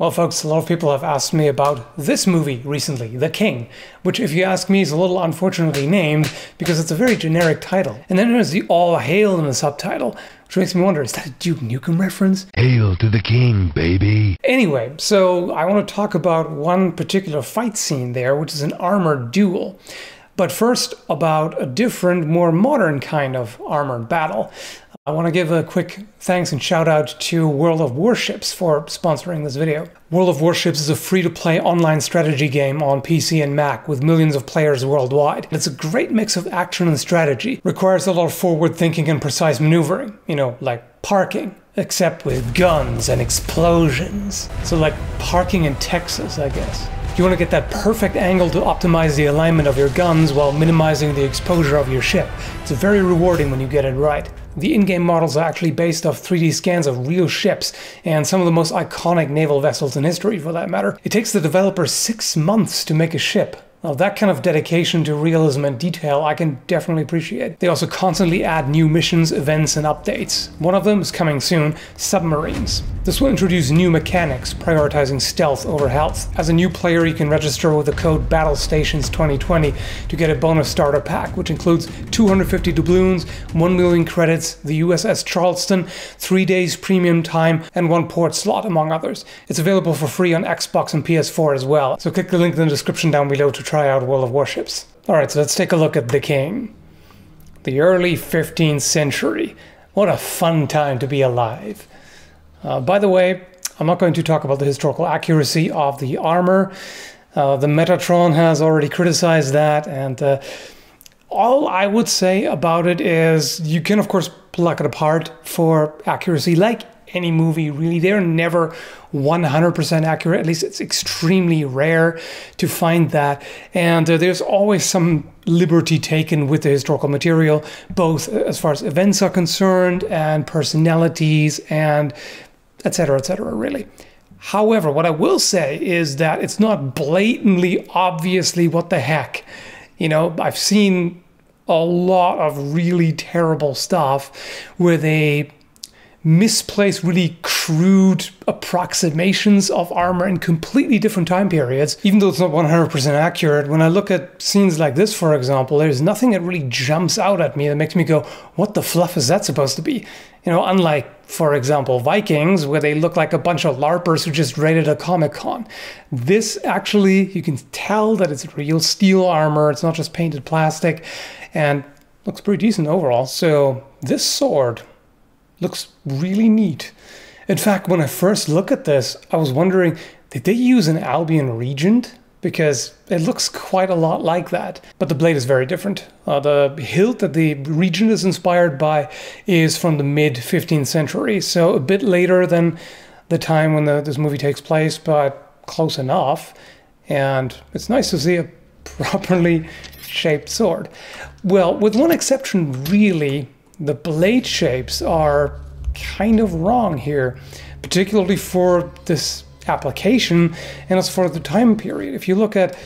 Well, folks, a lot of people have asked me about this movie recently, The King, which, if you ask me, is a little unfortunately named because it's a very generic title. And then there's the All Hail in the subtitle, which makes me wonder is that a Duke Nukem reference? Hail to the king, baby. Anyway, so I want to talk about one particular fight scene there, which is an armored duel. But first, about a different, more modern kind of armored battle. I want to give a quick thanks and shout out to World of Warships for sponsoring this video. World of Warships is a free to play online strategy game on PC and Mac with millions of players worldwide. It's a great mix of action and strategy, requires a lot of forward thinking and precise maneuvering, you know, like parking, except with guns and explosions. So, like parking in Texas, I guess. You want to get that perfect angle to optimize the alignment of your guns while minimizing the exposure of your ship. It's very rewarding when you get it right. The in-game models are actually based off 3D scans of real ships and some of the most iconic naval vessels in history for that matter. It takes the developers six months to make a ship, now, that kind of dedication to realism and detail I can definitely appreciate. They also constantly add new missions, events, and updates. One of them is coming soon Submarines. This will introduce new mechanics, prioritizing stealth over health. As a new player, you can register with the code BattleStations2020 to get a bonus starter pack, which includes 250 doubloons, 1 million credits, the USS Charleston, 3 days premium time, and one port slot, among others. It's available for free on Xbox and PS4 as well, so click the link in the description down below to try out World of Warships. Alright, so let's take a look at the King. The early 15th century. What a fun time to be alive. Uh, by the way, I'm not going to talk about the historical accuracy of the armor. Uh, the Metatron has already criticized that, and uh, all I would say about it is you can, of course, pluck it apart for accuracy, like any movie, really. They're never 100% accurate. At least it's extremely rare to find that. And uh, there's always some liberty taken with the historical material, both as far as events are concerned and personalities and etc., etc., really. However, what I will say is that it's not blatantly, obviously, what the heck. You know, I've seen a lot of really terrible stuff where they misplace really crude approximations of armor in completely different time periods, even though it's not 100% accurate. When I look at scenes like this, for example, there's nothing that really jumps out at me that makes me go, what the fluff is that supposed to be? You know, unlike, for example, Vikings, where they look like a bunch of LARPers who just raided a Comic Con. This actually, you can tell that it's real steel armor, it's not just painted plastic, and looks pretty decent overall. So, this sword looks really neat. In fact, when I first look at this, I was wondering, did they use an Albion Regent? Because it looks quite a lot like that. But the blade is very different. Uh, the hilt that the Regent is inspired by is from the mid 15th century, so a bit later than the time when the, this movie takes place, but close enough. And it's nice to see a properly shaped sword. Well, with one exception, really, the blade shapes are kind of wrong here, particularly for this application and as for the time period. If you look at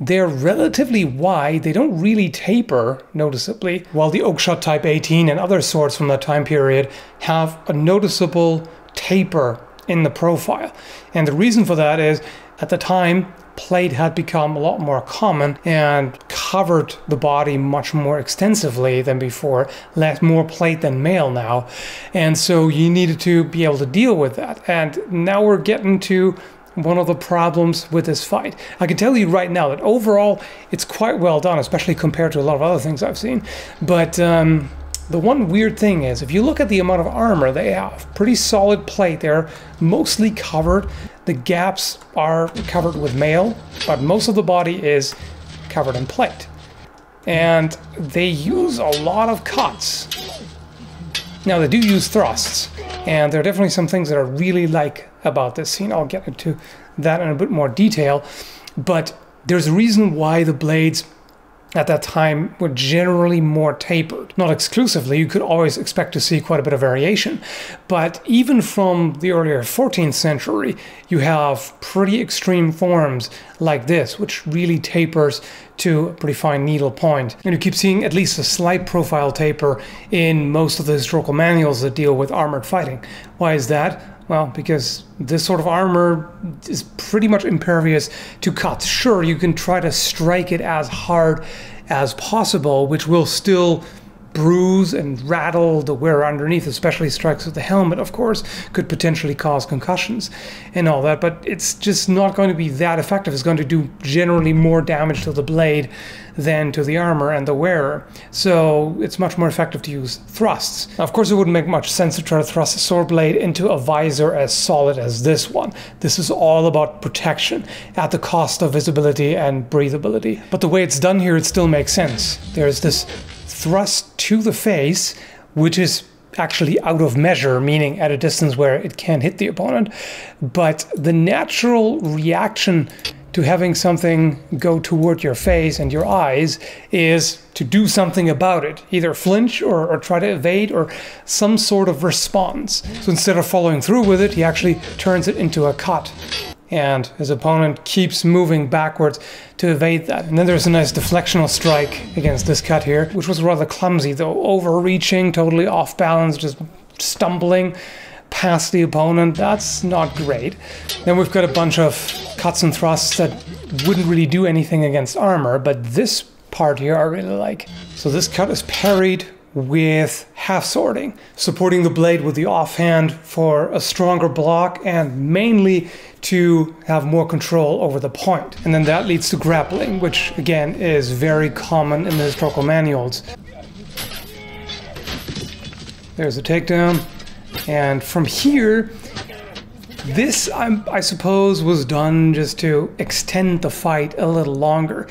they're relatively wide, they don't really taper noticeably, while the Oakeshott Type 18 and other swords from that time period have a noticeable taper in the profile. And the reason for that is at the time, plate had become a lot more common and covered the body much more extensively than before, less more plate than mail now. And so you needed to be able to deal with that. And now we're getting to one of the problems with this fight. I can tell you right now that overall it's quite well done, especially compared to a lot of other things I've seen. But um, the one weird thing is, if you look at the amount of armor they have, pretty solid plate. They're mostly covered. The gaps are covered with mail, but most of the body is covered in plate. And they use a lot of cuts. Now, they do use thrusts, and there are definitely some things that I really like about this scene. I'll get into that in a bit more detail. But there's a reason why the blades at that time were generally more tapered. Not exclusively, you could always expect to see quite a bit of variation. But even from the earlier 14th century, you have pretty extreme forms like this, which really tapers to a pretty fine needle point. And you keep seeing at least a slight profile taper in most of the historical manuals that deal with armored fighting. Why is that? Well, because this sort of armor is pretty much impervious to cuts. Sure, you can try to strike it as hard as possible, which will still bruise and rattle the wearer underneath, especially strikes with the helmet, of course, could potentially cause concussions and all that. But it's just not going to be that effective. It's going to do generally more damage to the blade than to the armor and the wearer. So it's much more effective to use thrusts. Now, of course, it wouldn't make much sense to try to thrust a sword blade into a visor as solid as this one. This is all about protection at the cost of visibility and breathability. But the way it's done here, it still makes sense. There's this thrust to the face, which is actually out of measure, meaning at a distance where it can hit the opponent. But the natural reaction to having something go toward your face and your eyes is to do something about it, either flinch or, or, try to evade or some sort of response. So instead of following through with it, he actually turns it into a cut and his opponent keeps moving backwards to evade that. And then there's a nice deflectional strike against this cut here, which was rather clumsy though, overreaching, totally off balance, just stumbling past the opponent. That's not great. Then we've got a bunch of cuts and thrusts that wouldn't really do anything against armor, but this part here I really like. So this cut is parried with half swording, supporting the blade with the offhand for a stronger block and mainly to have more control over the point. And then that leads to grappling, which again is very common in the historical manuals. There's a takedown. And from here, this, I'm, i suppose, was done just to extend the fight a little longer.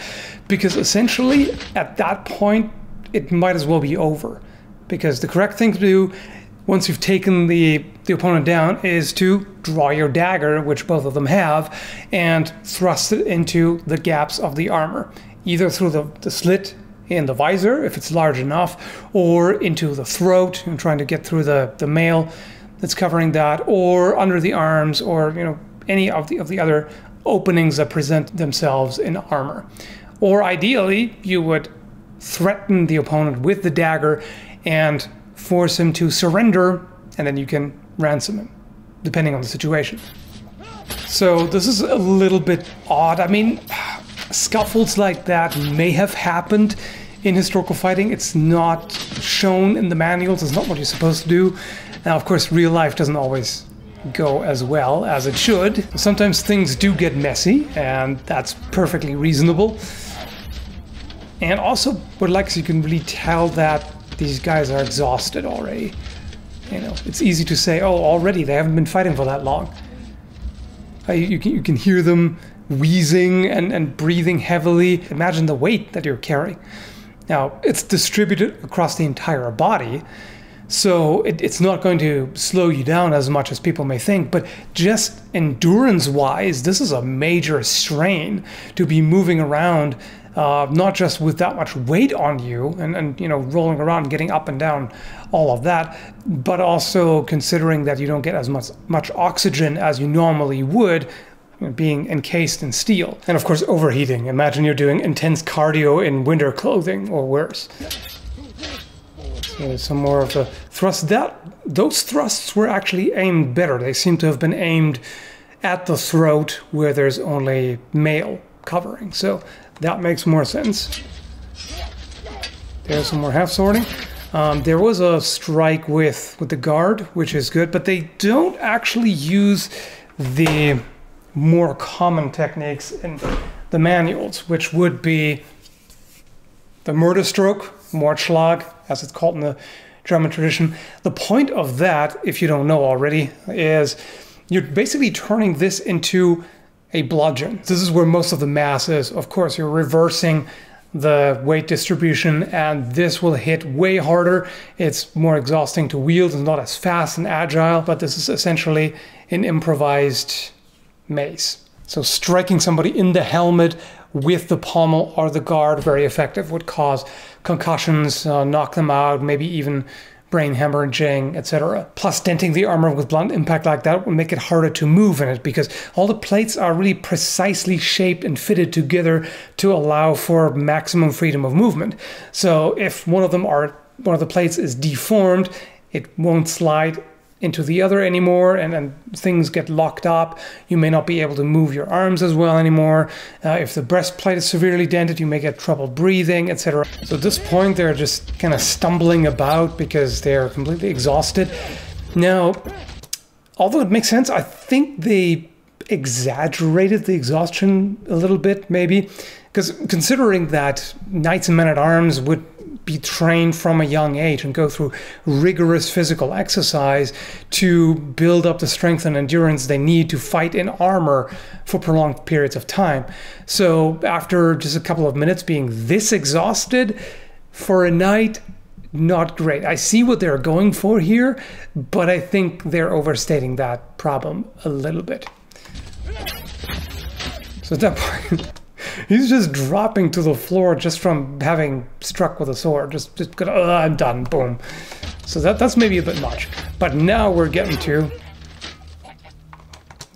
Because essentially, at that point, it might as well be over. Because the correct thing to do once you've taken the, the opponent down is to draw your dagger, which both of them have, and thrust it into the gaps of the armor, either through the, the slit in the visor, if it's large enough, or into the throat, and trying to get through the, the mail that's covering that, or under the arms, or you know any of the of the other openings that present themselves in armor. Or ideally, you would threaten the opponent with the dagger and force him to surrender, and then you can ransom him, depending on the situation. So this is a little bit odd. I mean, scuffles like that may have happened in historical fighting. It's not shown in the manuals. It's not what you're supposed to do. Now, of course, real life doesn't always go as well as it should. Sometimes things do get messy, and that's perfectly reasonable. And also, like is you can really tell that these guys are exhausted already. You know, it's easy to say, oh, already they haven't been fighting for that long. Uh, you, can, you can hear them wheezing and, and breathing heavily. Imagine the weight that you're carrying. Now, it's distributed across the entire body, so it, it's not going to slow you down as much as people may think. But just endurance wise, this is a major strain to be moving around uh, not just with that much weight on you and, and you know rolling around getting up and down all of that but also considering that you don't get as much much oxygen as you normally would being encased in steel. And of course overheating. Imagine you're doing intense cardio in winter clothing or worse. So some more of the thrust. That those thrusts were actually aimed better. They seem to have been aimed at the throat where there's only mail covering. So that makes more sense. There's some more half swording. Um, there was a strike with, with the guard, which is good, but they don't actually use the more common techniques in the manuals, which would be the murder stroke, Mordschlag, as it's called in the German tradition. The point of that, if you don't know already, is you're basically turning this into a bludgeon. This is where most of the mass is. Of course, you're reversing the weight distribution and this will hit way harder. It's more exhausting to wield and not as fast and agile, but this is essentially an improvised mace. So striking somebody in the helmet with the pommel or the guard, very effective, would cause concussions, uh, knock them out, maybe even brain hemorrhaging, etc. Plus, denting the armor with blunt impact like that will make it harder to move in it because all the plates are really precisely shaped and fitted together to allow for maximum freedom of movement. So if one of them are one of the plates is deformed, it won't slide into the other anymore and then things get locked up. You may not be able to move your arms as well anymore. Uh, if the breastplate is severely dented you may get trouble breathing etc so at this point they're just kind of stumbling about because they're completely exhausted. Now although it makes sense i think they exaggerated the exhaustion a little bit maybe because considering that knights and men at arms would be trained from a young age and go through rigorous physical exercise to build up the strength and endurance they need to fight in armor for prolonged periods of time. So, after just a couple of minutes being this exhausted for a knight, not great. I see what they're going for here, but I think they're overstating that problem a little bit. So, at that point, He's just dropping to the floor just from having struck with a sword. Just, just gonna, uh, I'm done. Boom. So that that's maybe a bit much. But now we're getting to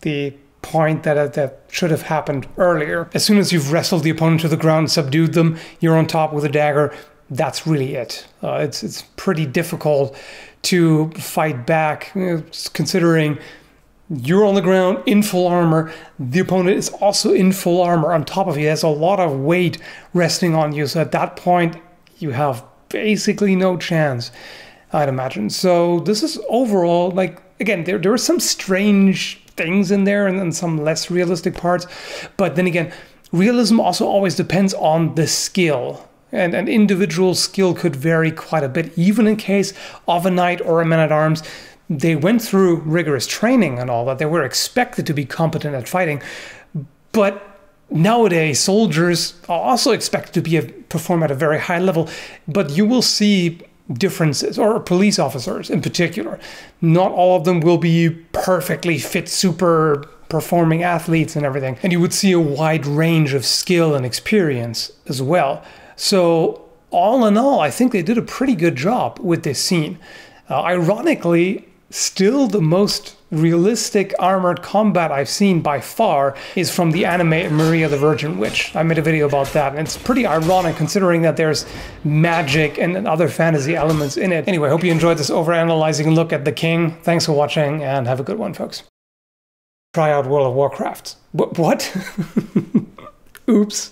the point that that should have happened earlier. As soon as you've wrestled the opponent to the ground, subdued them, you're on top with a dagger. That's really it. Uh, it's it's pretty difficult to fight back, considering you're on the ground in full armor. The opponent is also in full armor. On top of you, there's a lot of weight resting on you. So at that point, you have basically no chance, I'd imagine. So this is overall like again, there there are some strange things in there and, and some less realistic parts. But then again, realism also always depends on the skill. And an individual skill could vary quite a bit, even in case of a knight or a man at arms they went through rigorous training and all that. They were expected to be competent at fighting. But nowadays, soldiers are also expected to be a, perform at a very high level. But you will see differences, or police officers in particular. Not all of them will be perfectly fit, super performing athletes and everything. And you would see a wide range of skill and experience as well. So, all in all, I think they did a pretty good job with this scene. Uh, ironically, Still, the most realistic armored combat I've seen by far is from the anime Maria the Virgin Witch. I made a video about that, and it's pretty ironic considering that there's magic and other fantasy elements in it. Anyway, hope you enjoyed this overanalyzing look at the king. Thanks for watching, and have a good one, folks. Try out World of Warcraft. what? Oops.